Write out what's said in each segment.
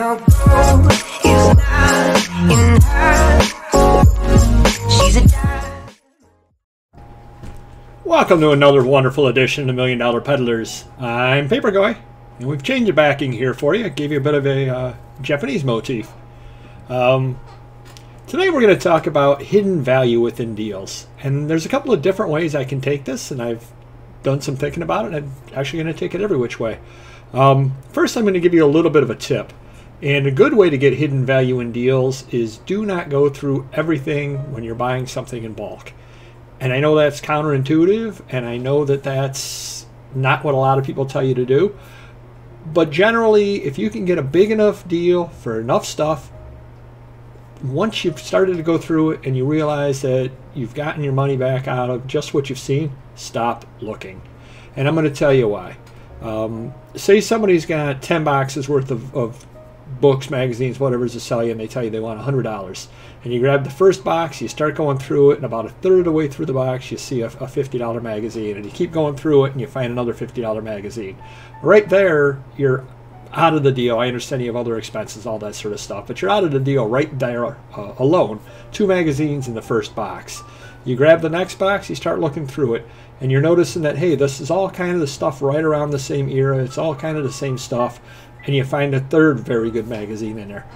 Not. She's a. Welcome to another wonderful edition of Million Dollar Peddlers. I'm Papergoy, and we've changed the backing here for you. I gave you a bit of a uh, Japanese motif. Um, today we're going to talk about hidden value within deals, and there's a couple of different ways I can take this, and I've done some thinking about it. And I'm actually going to take it every which way. Um, first, I'm going to give you a little bit of a tip. And a good way to get hidden value in deals is do not go through everything when you're buying something in bulk. And I know that's counterintuitive, and I know that that's not what a lot of people tell you to do. But generally, if you can get a big enough deal for enough stuff, once you've started to go through it and you realize that you've gotten your money back out of just what you've seen, stop looking. And I'm going to tell you why. Um, say somebody's got 10 boxes worth of, of books, magazines, whatever's to sell you, and they tell you they want $100. And you grab the first box, you start going through it, and about a third of the way through the box, you see a, a $50 magazine. And you keep going through it, and you find another $50 magazine. Right there, you're out of the deal. I understand you have other expenses, all that sort of stuff, but you're out of the deal right there uh, alone. Two magazines in the first box. You grab the next box, you start looking through it, and you're noticing that, hey, this is all kind of the stuff right around the same era. It's all kind of the same stuff. And you find a third very good magazine in there.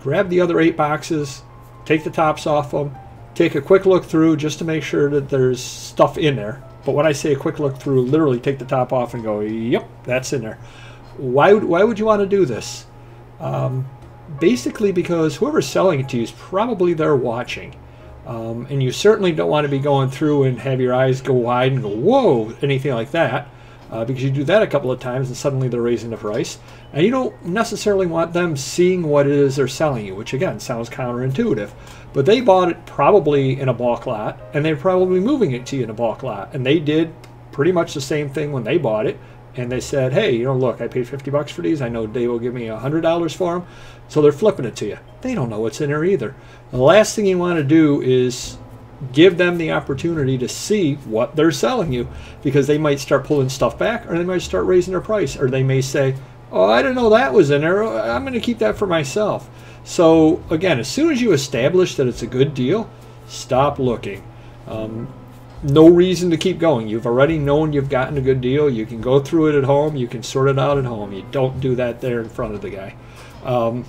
Grab the other eight boxes, take the tops off them, take a quick look through just to make sure that there's stuff in there. But when I say a quick look through, literally take the top off and go, yep, that's in there. Why would, why would you want to do this? Um, basically because whoever's selling it to you is probably there watching. Um, and you certainly don't want to be going through and have your eyes go wide and go, whoa, anything like that. Uh, because you do that a couple of times and suddenly they're raising the price. And you don't necessarily want them seeing what it is they're selling you, which again sounds counterintuitive. But they bought it probably in a bulk lot and they're probably moving it to you in a bulk lot. And they did pretty much the same thing when they bought it. And they said, hey, you know, look, I paid 50 bucks for these. I know Dave will give me $100 for them. So they're flipping it to you. They don't know what's in there either. The last thing you want to do is give them the opportunity to see what they're selling you because they might start pulling stuff back or they might start raising their price or they may say, oh, I didn't know that was in there. I'm going to keep that for myself. So again, as soon as you establish that it's a good deal, stop looking. Um, no reason to keep going. You've already known you've gotten a good deal. You can go through it at home. You can sort it out at home. You don't do that there in front of the guy. Um,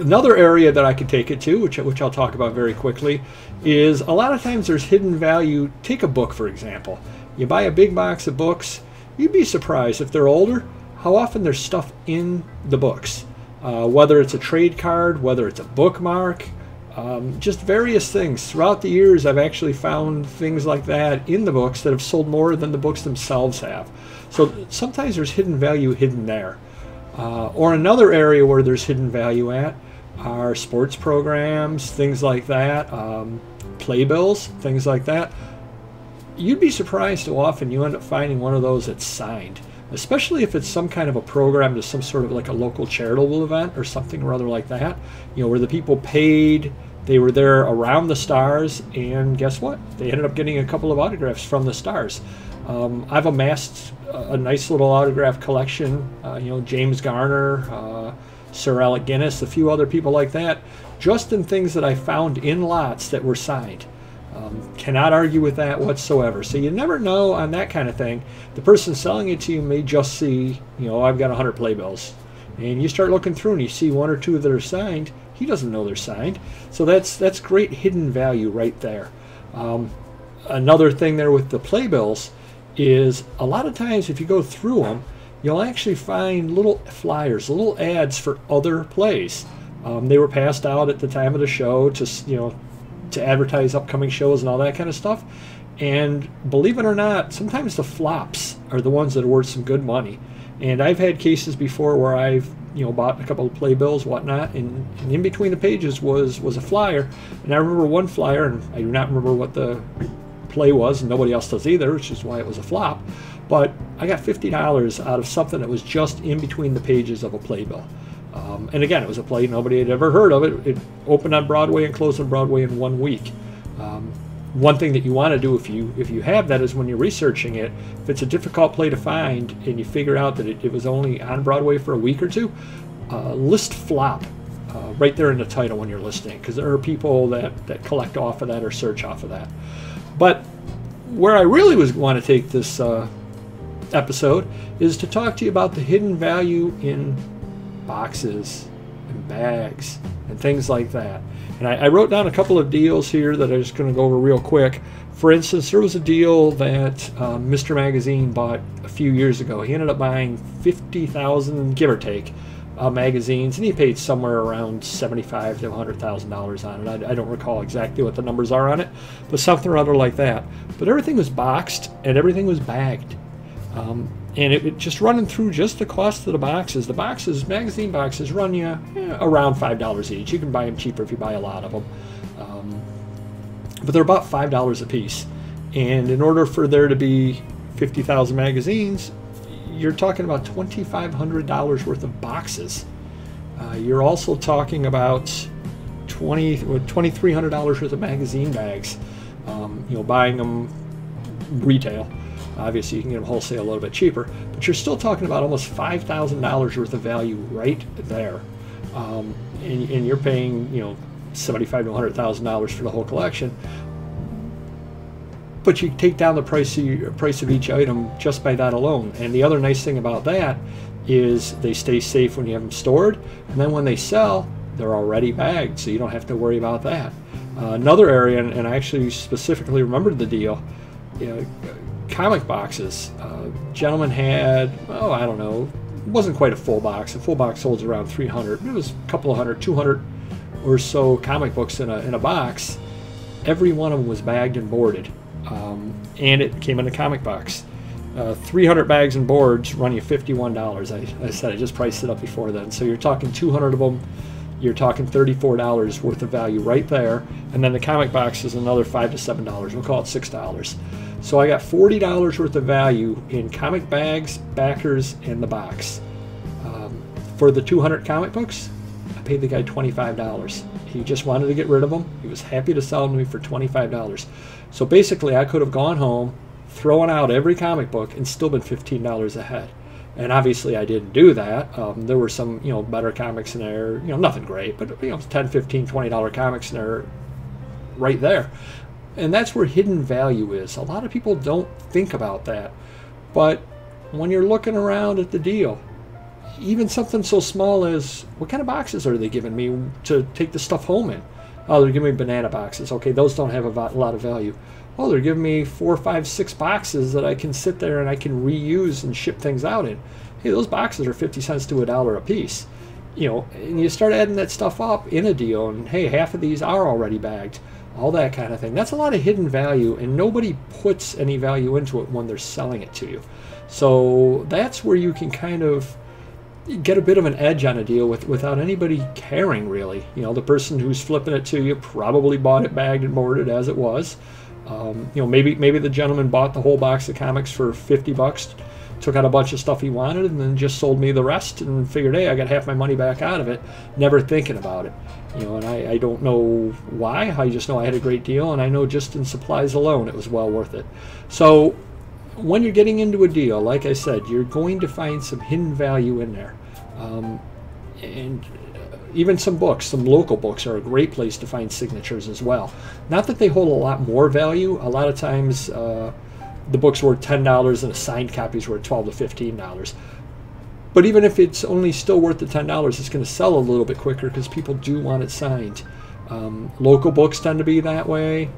another area that I could take it to, which, which I'll talk about very quickly, is a lot of times there's hidden value. Take a book, for example. You buy a big box of books, you'd be surprised if they're older how often there's stuff in the books. Uh, whether it's a trade card, whether it's a bookmark, um, just various things. Throughout the years, I've actually found things like that in the books that have sold more than the books themselves have. So sometimes there's hidden value hidden there. Uh, or another area where there's hidden value at are sports programs, things like that, um, playbills, things like that. You'd be surprised how often you end up finding one of those that's signed, especially if it's some kind of a program to some sort of like a local charitable event or something or other like that, you know, where the people paid, they were there around the stars, and guess what? They ended up getting a couple of autographs from the stars. Um, I've amassed a, a nice little autograph collection. Uh, you know, James Garner, uh, Sir Alec Guinness, a few other people like that, just in things that I found in lots that were signed. Um, cannot argue with that whatsoever. So you never know on that kind of thing. The person selling it to you may just see, you know, I've got 100 playbills. And you start looking through and you see one or two that are signed. He doesn't know they're signed. So that's that's great hidden value right there. Um, another thing there with the playbills is a lot of times if you go through them, you'll actually find little flyers, little ads for other plays. Um, they were passed out at the time of the show to you know to advertise upcoming shows and all that kind of stuff. And believe it or not, sometimes the flops are the ones that are worth some good money. And I've had cases before where I've you know bought a couple of playbills, whatnot, and, and in between the pages was was a flyer. And I remember one flyer, and I do not remember what the play was, and nobody else does either, which is why it was a flop. But I got $50 out of something that was just in between the pages of a playbill. Um, and again, it was a play nobody had ever heard of. It, it opened on Broadway and closed on Broadway in one week. Um, one thing that you want to do if you if you have that is when you're researching it, if it's a difficult play to find and you figure out that it, it was only on Broadway for a week or two, uh, list flop uh, right there in the title when you're listing because there are people that, that collect off of that or search off of that. But where I really was want to take this uh, episode is to talk to you about the hidden value in boxes and bags and things like that. And I, I wrote down a couple of deals here that I'm just going to go over real quick. For instance, there was a deal that uh, Mr. Magazine bought a few years ago. He ended up buying 50,000, give or take, uh, magazines, and he paid somewhere around seventy-five to hundred thousand dollars on it. I, I, don't recall exactly what the numbers are on it, but something or other like that. But everything was boxed and everything was bagged, um, and it, it, just running through just the cost of the boxes. The boxes, magazine boxes, run you eh, around five dollars each. You can buy them cheaper if you buy a lot of them, um, but they're about five dollars a piece. And in order for there to be fifty thousand magazines, you're talking about $2,500 worth of boxes. Uh, you're also talking about 20 $2,300 worth of magazine bags. Um, you know, buying them retail. Obviously, you can get them wholesale a little bit cheaper, but you're still talking about almost $5,000 worth of value right there. Um, and, and, you're paying, you know, seventy-five to hundred thousand dollars for the whole collection but you take down the price of, price of each item just by that alone. And the other nice thing about that is they stay safe when you have them stored, and then when they sell, they're already bagged, so you don't have to worry about that. Uh, another area, and, and, I actually specifically remembered the deal, you know, comic boxes. Uh, gentleman had, oh, I don't know, it wasn't quite a full box. A full box holds around 300. It was a couple of hundred, 200 or so comic books in a, in a box. Every one of them was bagged and boarded. Um, and it came in a comic box. Uh, 300 bags and boards run you $51. I, I said I just priced it up before then. So you're talking 200 of them. You're talking $34 worth of value right there. And then the comic box is another 5 to $7. We'll call it $6. So I got $40 worth of value in comic bags, backers, and the box. Um, for the 200 comic books, I paid the guy $25. He just wanted to get rid of them. He was happy to sell them to me for $25. So basically, I could have gone home, thrown out every comic book, and still been $15 ahead. And obviously, I didn't do that. Um, there were some, you know, better comics in there. You know, nothing great, but you know, 10, 15, 20 dollar comics in there, right there. And that's where hidden value is. A lot of people don't think about that, but when you're looking around at the deal, even something so small as what kind of boxes are they giving me to take the stuff home in? Oh, they're giving me banana boxes. Okay, those don't have a lot of value. Oh, they're giving me four, five, six boxes that I can sit there and I can reuse and ship things out in. Hey, those boxes are 50 cents to a dollar a piece. You know, and you start adding that stuff up in a deal, and hey, half of these are already bagged. All that kind of thing. That's a lot of hidden value, and nobody puts any value into it when they're selling it to you. So that's where you can kind of get a bit of an edge on a deal with, without anybody caring really. You know, the person who's flipping it to you probably bought it bagged and boarded as it was. Um, you know, maybe maybe the gentleman bought the whole box of comics for 50 bucks, took out a bunch of stuff he wanted, and then just sold me the rest and figured, hey, I got half my money back out of it, never thinking about it. You know, and I, I don't know why. I just know I had a great deal, and I know just in supplies alone it was well worth it. So when you're getting into a deal, like I said, you're going to find some hidden value in there. Um, and uh, even some books, some local books, are a great place to find signatures as well. Not that they hold a lot more value. A lot of times, uh, the book's worth ten dollars and a signed copy's worth twelve to fifteen dollars. But even if it's only still worth the ten dollars, it's going to sell a little bit quicker because people do want it signed. Um, local books tend to be that way.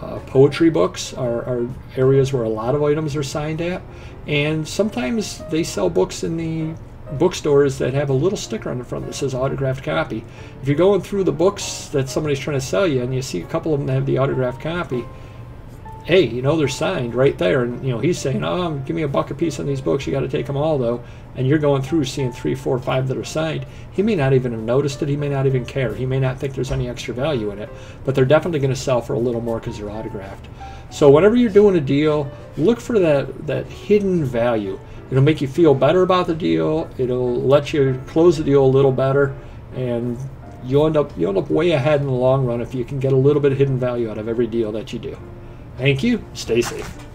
Uh, poetry books are, are, areas where a lot of items are signed at, and sometimes they sell books in the bookstores that have a little sticker on the front that says autographed copy. If you're going through the books that somebody's trying to sell you and you see a couple of them that have the autographed copy, hey, you know they're signed right there, and you know he's saying, "Oh, give me a buck a piece on these books. You got to take them all, though." And you're going through seeing three, four, five that are signed. He may not even have noticed it. He may not even care. He may not think there's any extra value in it, but they're definitely going to sell for a little more because they're autographed. So whenever you're doing a deal, look for that that hidden value. It'll make you feel better about the deal. It'll let you close the deal a little better, and you'll end up you'll end up way ahead in the long run if you can get a little bit of hidden value out of every deal that you do. Thank you. Stay safe.